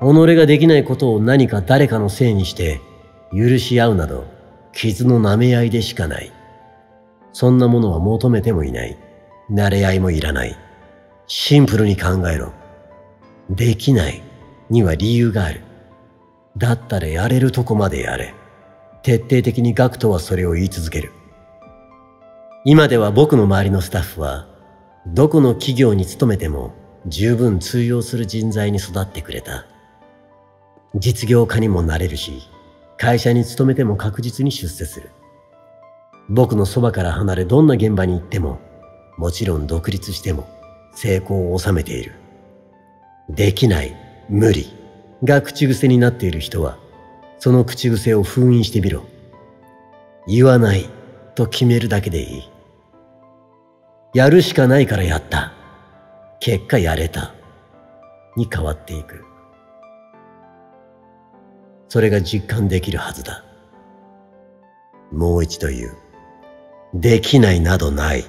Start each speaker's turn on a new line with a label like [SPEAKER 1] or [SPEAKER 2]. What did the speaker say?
[SPEAKER 1] 己ができないことを何か誰かのせいにして許し合うなど傷の舐め合いでしかない。そんなものは求めてもいない。慣れ合いもいらない。シンプルに考えろ。できないには理由がある。だったらやれるとこまでやれ。徹底的にガクトはそれを言い続ける。今では僕の周りのスタッフは、どこの企業に勤めても十分通用する人材に育ってくれた。実業家にもなれるし、会社に勤めても確実に出世する。僕のそばから離れどんな現場に行っても、もちろん独立しても成功を収めている。できない、無理が口癖になっている人は、その口癖を封印してみろ。言わないと決めるだけでいい。やるしかないからやった。結果やれた。に変わっていく。それが実感できるはずだ。もう一度言う。できないなどない。